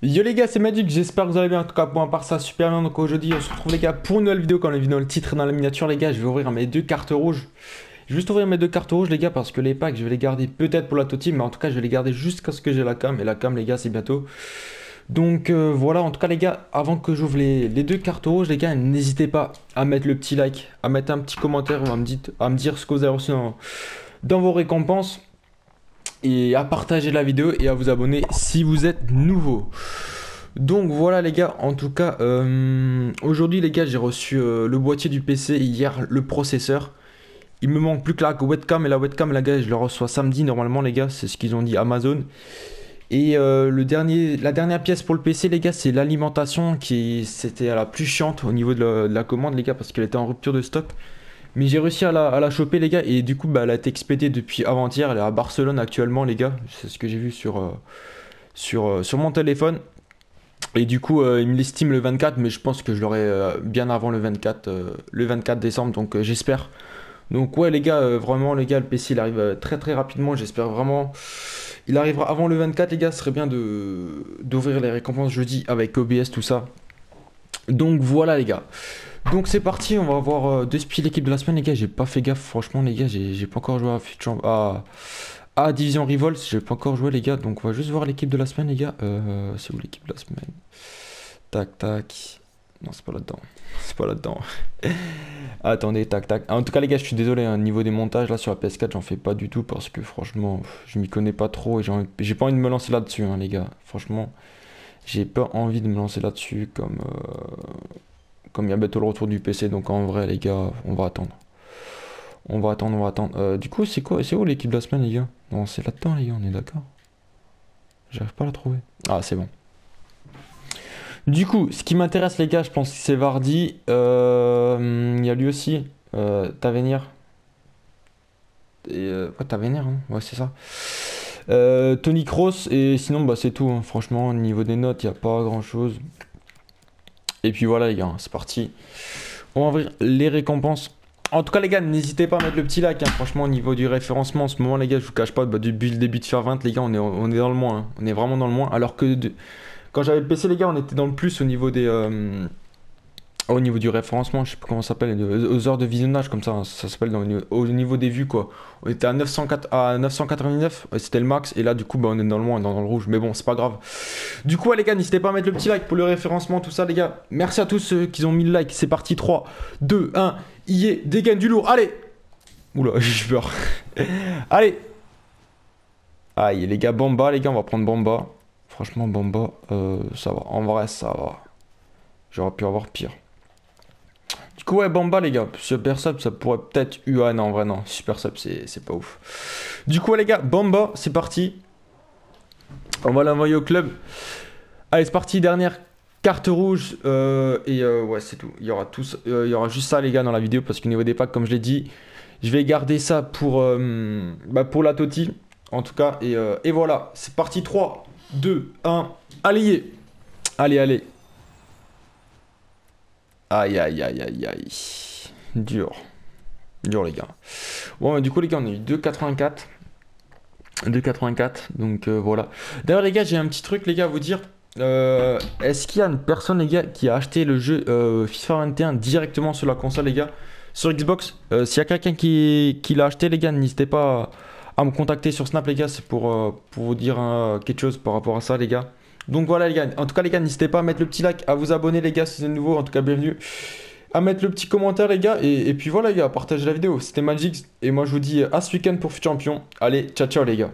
Yo les gars, c'est Magic, j'espère que vous allez bien. En tout cas, pour part ça, super bien. Donc aujourd'hui, on se retrouve les gars pour une nouvelle vidéo. Comme la vidéo, le titre est dans la miniature, les gars, je vais ouvrir mes deux cartes rouges. Je vais juste ouvrir mes deux cartes rouges, les gars, parce que les packs, je vais les garder peut-être pour la Toti, mais en tout cas, je vais les garder jusqu'à ce que j'ai la cam. Et la cam, les gars, c'est bientôt. Donc euh, voilà, en tout cas, les gars, avant que j'ouvre les, deux cartes rouges, les gars, n'hésitez pas à mettre le petit like, à mettre un petit commentaire, à me, à me dire ce que vous avez reçu dans vos récompenses et à partager la vidéo et à vous abonner si vous êtes nouveau. Donc voilà les gars, en tout cas, euh, aujourd'hui les gars, j'ai reçu euh, le boîtier du PC, hier le processeur. Il me manque plus que la webcam et la webcam, la gars, je le reçois samedi normalement les gars, c'est ce qu'ils ont dit Amazon. Et euh, le dernier, la dernière pièce pour le PC les gars, c'est l'alimentation qui c'était la plus chiante au niveau de la, de la commande les gars parce qu'elle était en rupture de stock. Mais j'ai réussi à la, choper, les gars. Et du coup, bah, elle a été expédiée depuis avant-hier. Elle est à Barcelone actuellement, les gars. C'est ce que j'ai vu sur, euh, euh, mon téléphone. Et du coup, euh, il me l'estime le 24, mais je pense que je l'aurai bien avant le 24, le 24 décembre. Donc j'espère. Donc ouais, les gars, vraiment, les gars, le PC, il arrive très très rapidement. J'espère vraiment. Il arrivera avant le 24, les gars. Ce serait bien d'ouvrir les récompenses jeudi avec OBS, tout ça. Donc voilà, les gars. Donc c'est parti, on va voir euh, deux spies l'équipe de la semaine les gars, j'ai pas fait gaffe franchement les gars, j'ai pas encore joué à, à, Division Revolt, j'ai pas encore joué les gars, donc on va juste voir l'équipe de la semaine les gars. Euh, c'est où l'équipe de la semaine? Tac tac. Non c'est pas là-dedans, c'est pas là-dedans. Attendez, tac tac. En tout cas les gars, je suis désolé, hein, niveau des montages là sur la PS4 j'en fais pas du tout parce que franchement je m'y connais pas trop et j'ai pas envie de me lancer là-dessus hein, les gars. Franchement j'ai pas envie de me lancer là-dessus comme... Euh, comme il y a bientôt le retour du PC, donc en vrai, les gars, on va attendre. On va attendre, on va attendre. Euh, du coup, c'est quoi C'est où l'équipe de la semaine, les gars? Non, c'est là-dedans, les gars, on est d'accord? J'arrive pas à la trouver. Ah, c'est bon. Du coup, ce qui m'intéresse, les gars, je pense que c'est Vardy. Euh, il y a lui aussi. Euh, Tavenir. Et, euh, ouais, Tavenir, hein ouais, c'est ça. Tony Cross, et sinon, bah, c'est tout. Hein. Franchement, au niveau des notes, il n'y a pas grand chose. Et puis voilà les gars, c'est parti. On va ouvrir les récompenses. En tout cas les gars, n'hésitez pas à mettre le petit like. Hein. Franchement au niveau du référencement, en ce moment les gars, je vous cache pas, bah, depuis le début de faire 20 les gars, on est, dans le moins. Hein. On est vraiment dans le moins. Alors que quand j'avais le PC les gars, on était dans le plus au niveau des... Euh, au niveau du référencement, je sais plus comment ça s'appelle, aux heures de visionnage, comme ça, hein, ça s'appelle au niveau des vues, quoi. On était à, 904, à 999, c'était le max, et là, du coup, bah, on est dans le moins, dans, le rouge, mais bon, c'est pas grave. Du coup, les gars, n'hésitez pas à mettre le petit like pour le référencement, tout ça, les gars. Merci à tous ceux qui ont mis le like, c'est parti, 3, 2, 1, y est, dégaine du lourd, allez Oula, j'ai peur. allez Aïe, les gars, Bamba, les gars, on va prendre Bamba. Franchement, Bamba, euh, ça va, en vrai, ça va. J'aurais pu avoir pire. Ouais, Bamba, les gars. Super Sub, ça pourrait peut-être. Ah non, en vrai, non. Super Sub, c'est pas ouf. Du coup, les gars, Bamba, c'est parti. On va l'envoyer au club. Allez, c'est parti. Dernière carte rouge. Euh, et euh, ouais, c'est tout. Il y, aura tout, euh, il y aura juste ça, les gars, dans la vidéo. Parce qu'au niveau des packs, comme je l'ai dit, je vais garder ça pour, bah, pour la Toti. En tout cas. Et, et voilà. C'est parti. 3, 2, 1. Allez, allez, allez. Aïe, aïe, aïe, aïe, aïe. Dur. Dur, les gars. Bon, du coup, les gars, on a eu 2,84. 2,84. Donc, euh, voilà. D'ailleurs, les gars, j'ai un petit truc, les gars, à vous dire. Euh, est-ce qu'il y a une personne, les gars, qui a acheté le jeu euh, FIFA 21 directement sur la console, les gars? Sur Xbox? S'il y a quelqu'un qui, l'a acheté, les gars, n'hésitez pas à, me contacter sur Snap, les gars. C'est pour, pour vous dire quelque chose par rapport à ça, les gars. Donc voilà les gars, en tout cas les gars, n'hésitez pas à mettre le petit like, à vous abonner les gars si c'est nouveau, en tout cas bienvenue. À mettre le petit commentaire les gars, et, puis voilà les gars, partagez la vidéo. C'était Magic, et moi je vous dis à ce week-end pour Futur Champion. Allez, ciao ciao les gars.